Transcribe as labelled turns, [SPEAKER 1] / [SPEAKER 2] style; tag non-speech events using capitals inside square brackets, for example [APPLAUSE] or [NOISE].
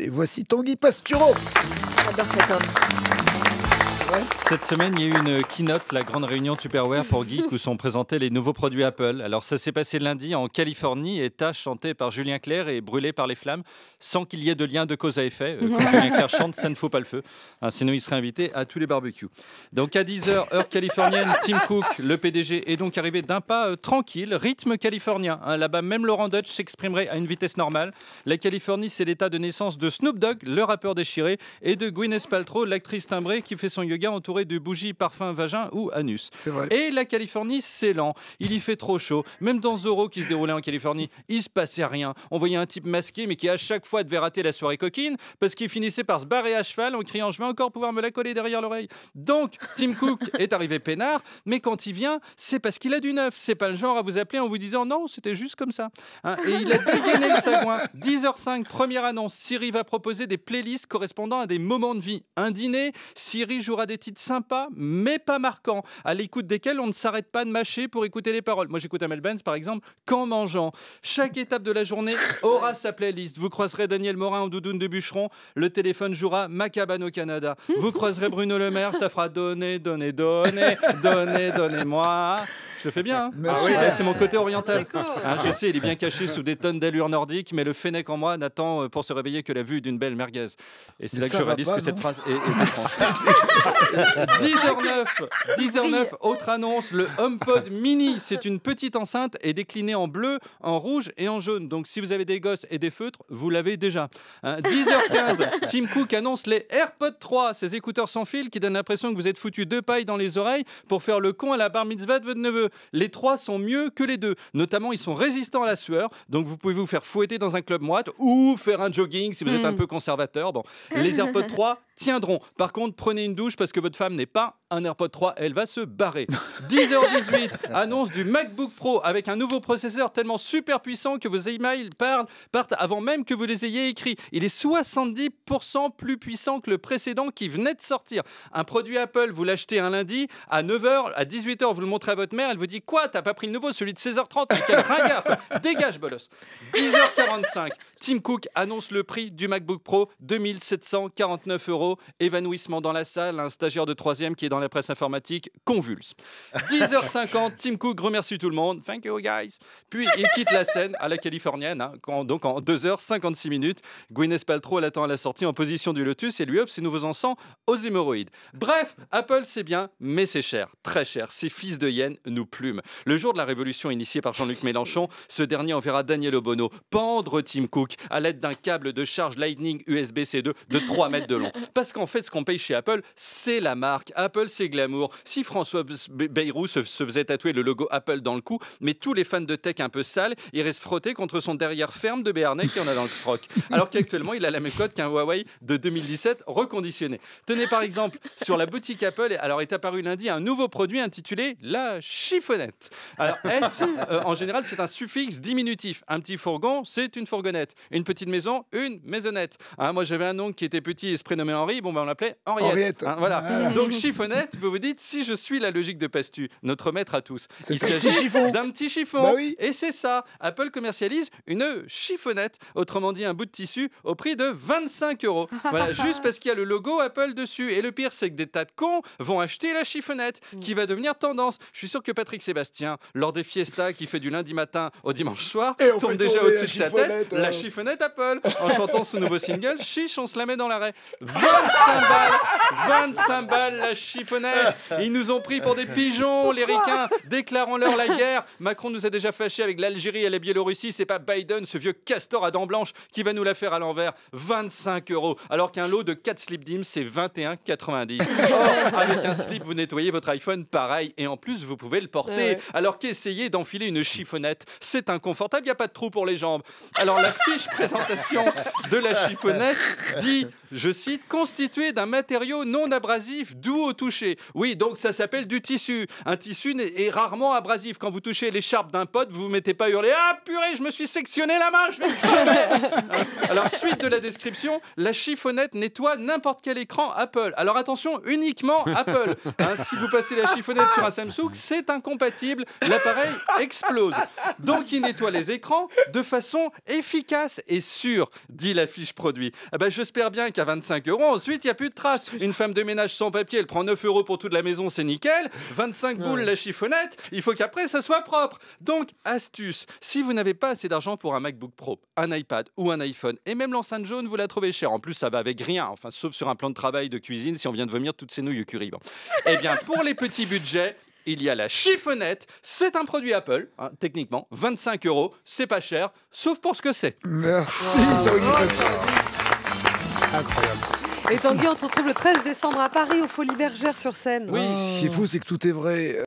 [SPEAKER 1] Et voici Tanguy Pastureau.
[SPEAKER 2] J'adore cet homme.
[SPEAKER 3] Cette semaine, il y a eu une keynote, la grande réunion Tupperware pour Geek, où sont présentés les nouveaux produits Apple. Alors, ça s'est passé lundi en Californie et tâche chantée par Julien Clerc et brûlée par les flammes, sans qu'il y ait de lien de cause à effet. Euh, quand [LAUGHS] Julien Clerc chante, ça ne faut pas le feu. Hein, sinon, il serait invité à tous les barbecues. Donc, à 10h, heure californienne, Tim Cook, le PDG, est donc arrivé d'un pas euh, tranquille, rythme californien. Hein, Là-bas, même Laurent Dutch s'exprimerait à une vitesse normale. La Californie, c'est l'état de naissance de Snoop Dogg, le rappeur déchiré, et de Gwyneth Paltrow, l'actrice timbrée qui fait son yoga entourée de bougies, parfums, vagin ou anus.
[SPEAKER 1] Vrai.
[SPEAKER 3] Et la Californie, c'est lent. Il y fait trop chaud. Même dans Zorro qui se déroulait en Californie, il se passait rien. On voyait un type masqué, mais qui à chaque fois devait rater la soirée coquine parce qu'il finissait par se barrer à cheval en criant Je vais encore pouvoir me la coller derrière l'oreille. Donc, Tim [LAUGHS] Cook est arrivé peinard, mais quand il vient, c'est parce qu'il a du neuf. C'est pas le genre à vous appeler en vous disant Non, c'était juste comme ça. Hein, et il a dégainé le sagouin. 10h05, première annonce. Siri va proposer des playlists correspondant à des moments de vie. Un dîner, Siri jouera des titres sympas, mais pas marquants, à l'écoute desquels on ne s'arrête pas de mâcher pour écouter les paroles. Moi, j'écoute Amel Benz, par exemple, qu'en mangeant. Chaque étape de la journée aura sa playlist. Vous croiserez Daniel Morin en doudoune de bûcheron, le téléphone jouera Ma cabane au Canada. Vous croiserez Bruno Le Maire, ça fera donner, donner, donner, donner, donnez-moi. Je le fais bien. hein Ah oui, c'est mon côté oriental. Hein, je sais, il est bien caché sous des tonnes d'allure nordique, mais le fennec en moi n'attend euh, pour se réveiller que la vue d'une belle merguez. Et c'est là que je réalise
[SPEAKER 1] pas,
[SPEAKER 3] que cette phrase est, est [LAUGHS] étrange. 10h09, 10h09, autre annonce, le HomePod Mini, c'est une petite enceinte et déclinée en bleu, en rouge et en jaune. Donc si vous avez des gosses et des feutres, vous l'avez déjà. Hein, 10h15, [LAUGHS] Tim Cook annonce les AirPods 3, ces écouteurs sans fil qui donnent l'impression que vous êtes foutu deux pailles dans les oreilles pour faire le con à la bar mitzvah de votre neveu. Les trois sont mieux que les deux. Notamment, ils sont résistants à la sueur, donc vous pouvez vous faire fouetter dans un club moite ou faire un jogging si vous êtes un peu conservateur. Bon, les AirPods 3 tiendront. Par contre, prenez une douche parce que votre femme n'est pas un AirPod 3, elle va se barrer. [LAUGHS] 10h18, annonce du MacBook Pro avec un nouveau processeur tellement super puissant que vos emails parlent, partent avant même que vous les ayez écrits. Il est 70% plus puissant que le précédent qui venait de sortir. Un produit Apple, vous l'achetez un lundi, à 9h, à 18h, vous le montrez à votre mère, elle vous dit Quoi T'as pas pris le nouveau, celui de 16h30 Mais Quel ringard. Dégage, bolos 10h45, Tim Cook annonce le prix du MacBook Pro 2749 euros. Évanouissement dans la salle, un stagiaire de troisième qui est dans la presse informatique convulse. 10h50, Tim Cook remercie tout le monde. Thank you guys. Puis il quitte la scène à la californienne. hein, donc en 2h56 minutes, Gwyneth Paltrow l'attend à la sortie en position du lotus et lui offre ses nouveaux encens aux hémorroïdes. Bref, Apple c'est bien, mais c'est cher, très cher. Ces fils de hyène nous plument. Le jour de la révolution initiée par Jean-Luc Mélenchon, ce dernier enverra Daniel Obono pendre Tim Cook à l'aide d'un câble de charge Lightning USB-C 2 de 3 mètres de long. [LAUGHS] Parce qu'en fait, ce qu'on paye chez Apple, c'est la marque. Apple, c'est glamour. Si François Bayrou se, se faisait tatouer le logo Apple dans le cou, mais tous les fans de tech un peu sales iraient se frotter contre son derrière ferme de Béarnais qui en a dans le froc. [LAUGHS] Alors qu'actuellement, il a la même cote qu'un Huawei de 2017 reconditionné. Tenez par exemple, sur la boutique Apple, alors est apparu lundi un nouveau produit intitulé la chiffonnette. Alors, être, euh, en général, c'est un suffixe diminutif. Un petit fourgon, c'est une fourgonnette. Une petite maison, une maisonnette. Hein, moi, j'avais un oncle qui était petit et se prénommait Henri. Bon, ben, on l'appelait Henriette.
[SPEAKER 1] Henriette.
[SPEAKER 3] Hein, voilà.
[SPEAKER 1] Voilà.
[SPEAKER 3] Donc, chiffonnette, vous vous dites, si je suis la logique de Pastu, notre maître à tous,
[SPEAKER 1] C'est
[SPEAKER 3] il s'agit d'un petit chiffon.
[SPEAKER 1] Bah oui.
[SPEAKER 3] Et c'est ça. Apple commercialise une chiffonnette, autrement dit un bout de tissu au prix de 25 euros. Voilà, [LAUGHS] juste parce qu'il y a le logo Apple dessus. Et le pire, c'est que des tas de cons vont acheter la chiffonnette, qui va devenir tendance. Je suis sûr que Patrick Sébastien, lors des fiestas qui fait du lundi matin au dimanche soir,
[SPEAKER 1] Et fait
[SPEAKER 3] déjà au-dessus de sa tête
[SPEAKER 1] chiffonnette,
[SPEAKER 3] la
[SPEAKER 1] euh.
[SPEAKER 3] Chiffonnette Apple en chantant son nouveau single Chiche, on se la met dans l'arrêt. 25 balles 25 balles la chiffonnette Ils nous ont pris pour des pigeons, les ricains Déclarons-leur la guerre Macron nous a déjà fâchés avec l'Algérie et la Biélorussie. C'est pas Biden, ce vieux castor à dents blanches, qui va nous la faire à l'envers. 25 euros. Alors qu'un lot de 4 slip dims, c'est 21,90. [LAUGHS] Or, avec un slip, vous nettoyez votre iPhone pareil. Et en plus, vous pouvez le porter.
[SPEAKER 2] Ouais.
[SPEAKER 3] Alors qu'essayer d'enfiler une chiffonnette, c'est inconfortable, il n'y a pas de trou pour les jambes. Alors la fiche présentation de la chiffonnette dit, je cite, constitué d'un matériau non abrasif, doux au toucher. Oui, donc ça s'appelle du tissu. Un tissu est rarement abrasif. Quand vous touchez l'écharpe d'un pote, vous vous mettez pas à hurler Ah purée, je me suis sectionné la main, je vais [LAUGHS] Alors, suite de la description, la chiffonnette nettoie n'importe quel écran Apple. Alors attention, uniquement Apple. Hein, si vous passez la chiffonnette sur un Samsung, c'est incompatible. L'appareil explose. Donc, il nettoie les écrans de façon efficace et sûre, dit la fiche produit. Ah ben, J'espère bien qu'à 25 euros, ensuite, il n'y a plus de traces. Une femme de ménage sans papier, elle prend 9 euros pour toute la maison, c'est nickel. 25 boules la chiffonnette, il faut qu'après, ça soit propre. Donc, astuce, si vous n'avez pas assez d'argent pour un MacBook Pro, un iPad ou un iPhone, et même l'enceinte jaune, vous la trouvez chère. En plus, ça va avec rien, enfin, sauf sur un plan de travail de cuisine si on vient de vomir toutes ces nouilles au curry. Bon. Eh bien, pour les petits budgets, il y a la chiffonnette. C'est un produit Apple, hein, techniquement. 25 euros, c'est pas cher, sauf pour ce que c'est.
[SPEAKER 1] Merci. Incroyable.
[SPEAKER 2] Et Tanguy, on se retrouve le 13 décembre à Paris, au Folies Bergères sur scène.
[SPEAKER 3] Oui.
[SPEAKER 1] Ce qui est fou, c'est que tout est vrai.